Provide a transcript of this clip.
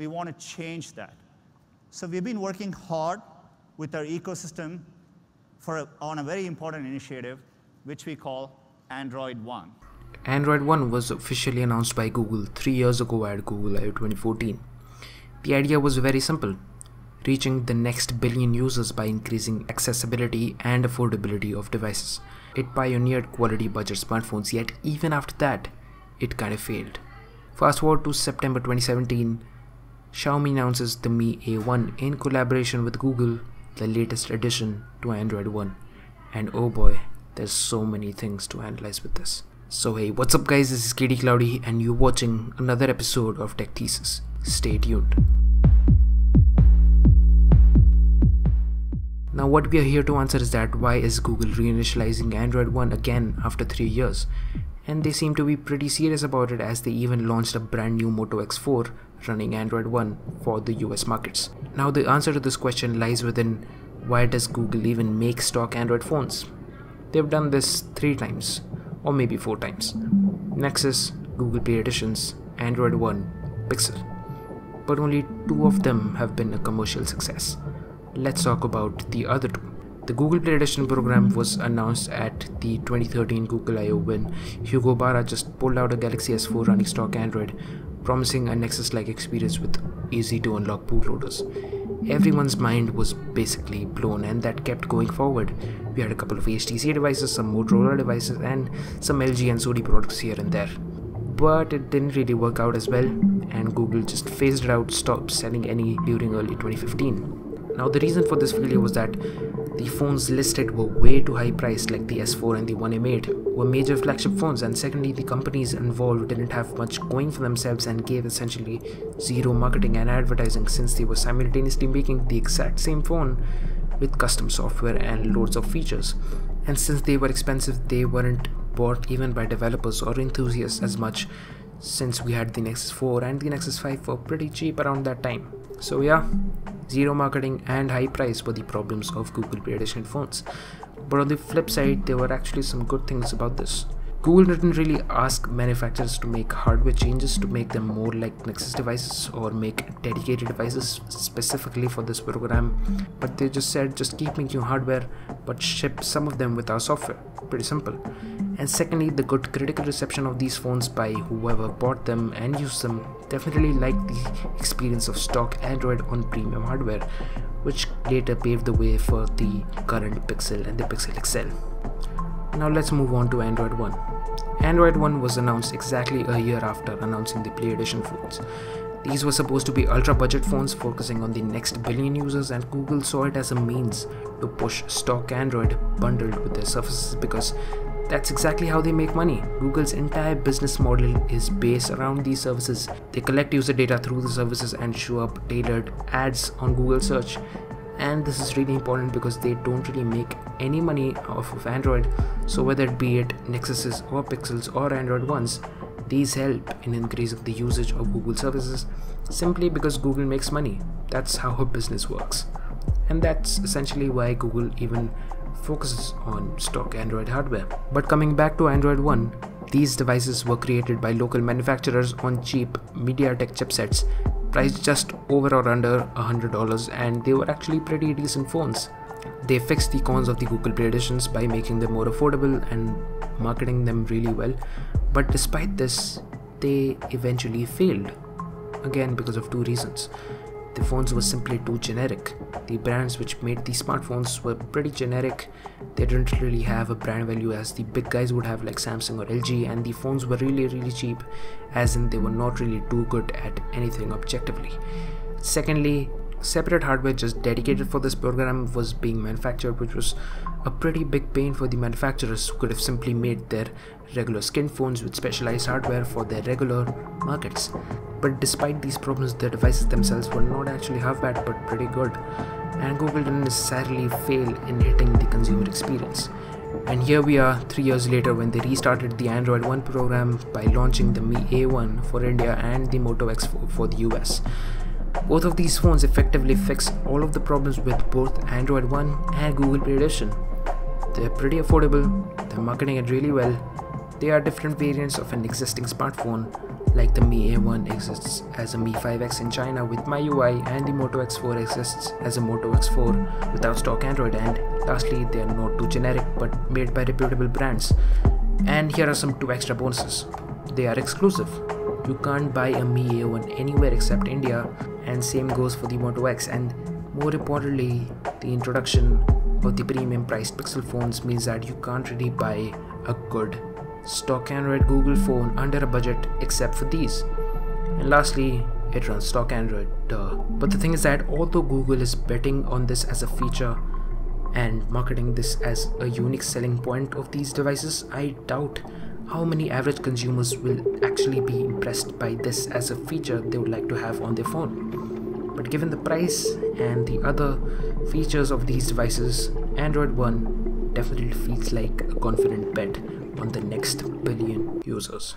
we want to change that. So we've been working hard with our ecosystem for on a very important initiative, which we call Android One. Android One was officially announced by Google three years ago at Google I/O 2014. The idea was very simple reaching the next billion users by increasing accessibility and affordability of devices. It pioneered quality budget smartphones, yet, even after that, it kind of failed. Fast forward to September 2017, Xiaomi announces the Mi A1 in collaboration with Google, the latest addition to Android One. And oh boy, there's so many things to analyze with this. So hey, what's up guys, this is KD Cloudy and you're watching another episode of Tech Thesis. Stay tuned. Now what we are here to answer is that why is Google reinitializing Android One again after 3 years? And they seem to be pretty serious about it as they even launched a brand new Moto X4 running Android One for the US markets. Now the answer to this question lies within why does Google even make stock Android phones? They've done this 3 times or maybe 4 times. Nexus, Google Play Editions, Android One, Pixel. But only 2 of them have been a commercial success let's talk about the other two. The Google Play Edition program was announced at the 2013 Google I/O when Hugo Barra just pulled out a Galaxy S4 running stock Android, promising a Nexus-like experience with easy-to-unlock bootloaders. Everyone's mind was basically blown, and that kept going forward. We had a couple of HTC devices, some Motorola devices, and some LG and Sony products here and there. But it didn't really work out as well, and Google just phased it out, stopped selling any during early 2015. Now the reason for this failure was that the phones listed were way too high priced like the S4 and the One M8 were major flagship phones and secondly the companies involved didn't have much going for themselves and gave essentially zero marketing and advertising since they were simultaneously making the exact same phone with custom software and loads of features. And since they were expensive, they weren't bought even by developers or enthusiasts as much since we had the Nexus 4 and the Nexus 5 were pretty cheap around that time. So yeah, zero marketing and high price were the problems of Google Play Edition phones. But on the flip side, there were actually some good things about this. Google didn't really ask manufacturers to make hardware changes to make them more like Nexus devices or make dedicated devices specifically for this program, but they just said just keep making hardware but ship some of them with our software. Pretty simple. And secondly, the good critical reception of these phones by whoever bought them and used them definitely liked the experience of stock Android on premium hardware, which later paved the way for the current Pixel and the Pixel XL. Now let's move on to Android One. Android One was announced exactly a year after announcing the Play Edition phones. These were supposed to be ultra budget phones focusing on the next billion users, and Google saw it as a means to push stock Android bundled with their surfaces because that's exactly how they make money. Google's entire business model is based around these services. They collect user data through the services and show up tailored ads on Google search. And this is really important because they don't really make any money off of Android. So whether it be it Nexuses or Pixels or Android ones, these help in increasing the usage of Google services simply because Google makes money. That's how her business works. And that's essentially why Google even focuses on stock Android hardware. But coming back to Android One, these devices were created by local manufacturers on cheap MediaTek chipsets, priced just over or under $100, and they were actually pretty decent phones. They fixed the cons of the Google Play editions by making them more affordable and marketing them really well, but despite this, they eventually failed. Again, because of two reasons. The phones were simply too generic. The brands which made these smartphones were pretty generic. They didn't really have a brand value as the big guys would have like Samsung or LG and the phones were really really cheap as in they were not really too good at anything objectively. Secondly, separate hardware just dedicated for this program was being manufactured which was a pretty big pain for the manufacturers who could have simply made their regular skin phones with specialized hardware for their regular markets. But despite these problems the devices themselves were not actually half bad but pretty good. And google didn't necessarily fail in hitting the consumer experience. And here we are three years later when they restarted the Android One program by launching the Mi A1 for India and the Moto X4 for the US. Both of these phones effectively fix all of the problems with both Android One and Google Play Edition. They're pretty affordable, they're marketing it really well, they are different variants of an existing smartphone, like the Mi A1 exists as a Mi 5X in China with MIUI and the Moto X4 exists as a Moto X4 without stock Android and lastly they are not too generic but made by reputable brands. And here are some two extra bonuses. They are exclusive. You can't buy a Mi A1 anywhere except India and same goes for the Moto X and more importantly the introduction of the premium priced Pixel phones means that you can't really buy a good stock Android Google phone under a budget except for these. And lastly, it runs stock Android, duh. But the thing is that although Google is betting on this as a feature and marketing this as a unique selling point of these devices, I doubt how many average consumers will actually be impressed by this as a feature they would like to have on their phone. But given the price and the other features of these devices, Android One definitely feels like a confident bet on the next billion users.